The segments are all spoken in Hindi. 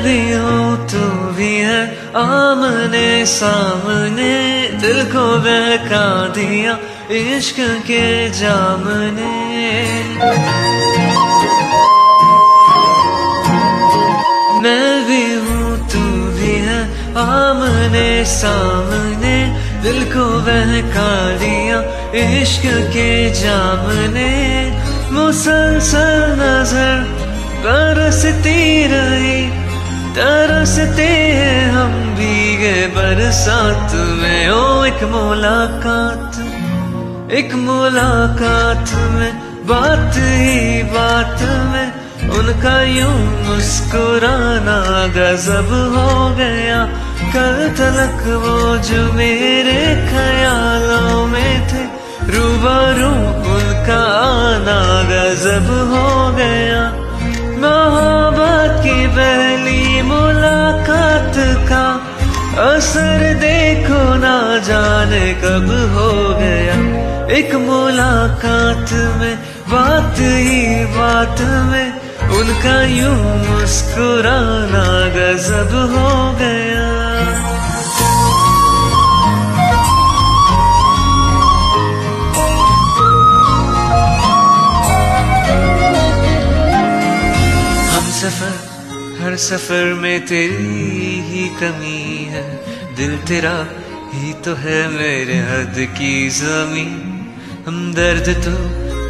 भी हूँ तू भी है आमने सामने, दिल को बहका दिया इश्क के जामने। मैं भी हूँ तू भी है आमने सामने, दिल को बहका दिया इश्क के जामने। मुसलसल नज़र बरसती रही तरसते हैं हम भीगे बरसात में। ओ, एक मुलाकात एक मुलाकात में, बात ही बात में। उनका यूँ मुस्कुराना गजब हो गया। कल तलक वो जो मेरे ख्यालों में थे, रूबरू उनका आना गजब हो असर देखो ना जाने कब हो गया। एक मुलाकात में, बात ही बात में, उनका यूँ मुस्कुराना गजब हो गया। हम सफ़र हर सफ़र में तेरी ही कमी है। दिल तेरा ही तो है मेरे हद की ज़मीन हम दर्द तो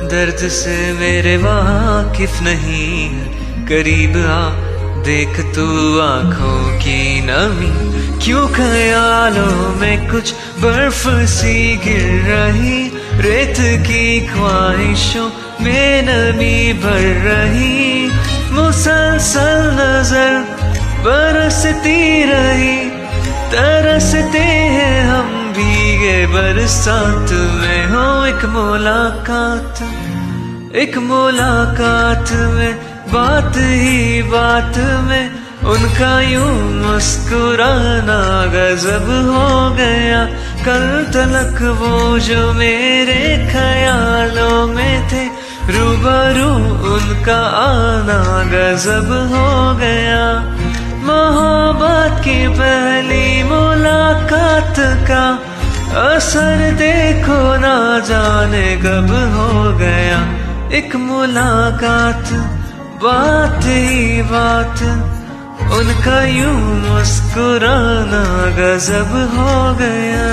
दर्द से मेरे वाकिफ नहीं है। करीब आ, देख तू आँखों की नमी। क्यों ख्यालों में कुछ बर्फ़ सी गिर रही? रेत की ख्वाहिशों में नमी भर रही। मुसलसल नज़र बरसती रही, तरसते हैं हम भीगे बरसात में। हो, एक मुलाकात एक मुलाकात में, बात ही बात में। उनका यूँ मुस्कुराना गजब हो गया। कल तलक वो जो मेरे ख्यालों में थे रूबरू उनका आना गजब हो गया। मोहब्बत की पहली मुलाकात का असर देखो ना जाने कब हो गया। एक मुलाकात, बात ही बात, उनका यूँ मुस्कुराना गजब हो गया।